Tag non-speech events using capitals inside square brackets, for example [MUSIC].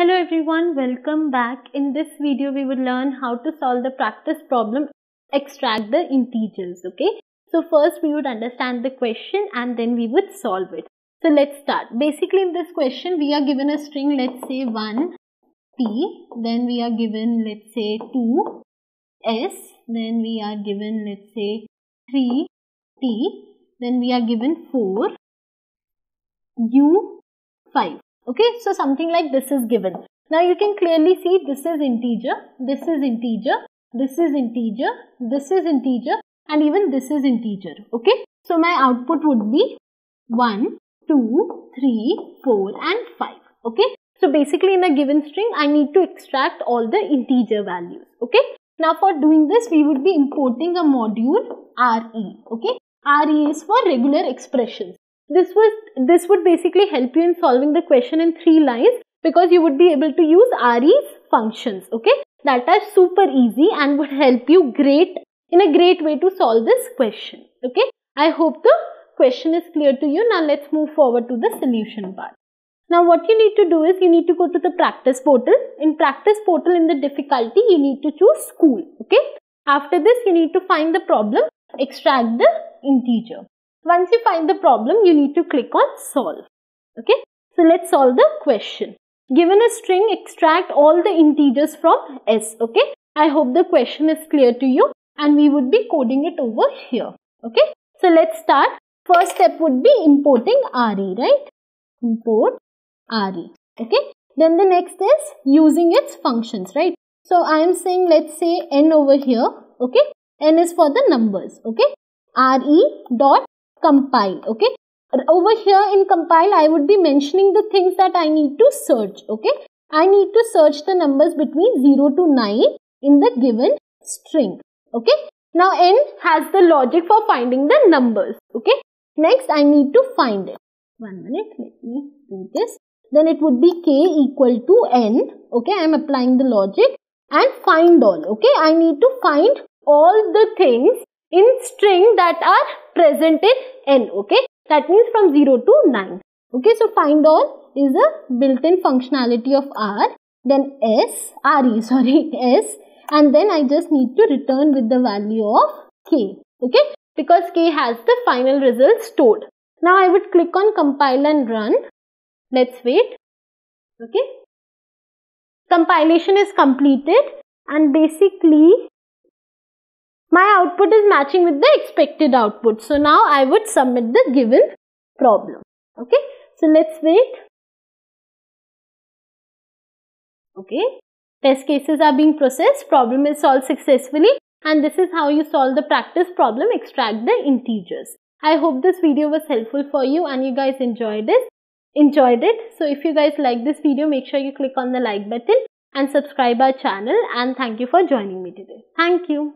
Hello everyone, welcome back. In this video, we will learn how to solve the practice problem, extract the integers, okay? So first we would understand the question and then we would solve it. So let's start. Basically in this question, we are given a string, let's say 1 p, then we are given, let's say 2 s, then we are given, let's say 3 t, then we are given 4 u 5 Okay, so something like this is given. Now you can clearly see this is integer, this is integer, this is integer, this is integer and even this is integer. Okay, so my output would be 1, 2, 3, 4 and 5. Okay, so basically in a given string I need to extract all the integer values. Okay, now for doing this we would be importing a module RE. Okay, RE is for regular expressions. This was this would basically help you in solving the question in three lines because you would be able to use RE's functions, okay? That are super easy and would help you great in a great way to solve this question, okay? I hope the question is clear to you. Now let's move forward to the solution part. Now what you need to do is you need to go to the practice portal. In practice portal in the difficulty you need to choose school, okay? After this you need to find the problem, extract the integer. Once you find the problem, you need to click on solve. Okay. So let's solve the question. Given a string, extract all the integers from S. Okay. I hope the question is clear to you and we would be coding it over here. Okay. So let's start. First step would be importing RE, right? Import RE. Okay. Then the next is using its functions, right? So I am saying let's say n over here. Okay. n is for the numbers. Okay. re dot compile okay? Over here in compile I would be mentioning the things that I need to search okay? I need to search the numbers between 0 to 9 in the given string okay? Now n has the logic for finding the numbers okay? Next I need to find it. One minute let me do this. Then it would be k equal to n okay? I am applying the logic. And find all okay? I need to find all the things in string that are present in n okay? That means from 0 to 9 okay so find all is a built-in functionality of r then s re [LAUGHS] sorry s and then i just need to return with the value of k okay? Because k has the final result stored. Now i would click on compile and run. Let's wait okay? Compilation is completed and basically output is matching with the expected output. So now I would submit the given problem. Okay. So let's wait. Okay. Test cases are being processed. Problem is solved successfully. And this is how you solve the practice problem, extract the integers. I hope this video was helpful for you and you guys enjoyed it. Enjoyed it. So if you guys like this video, make sure you click on the like button and subscribe our channel and thank you for joining me today. Thank you.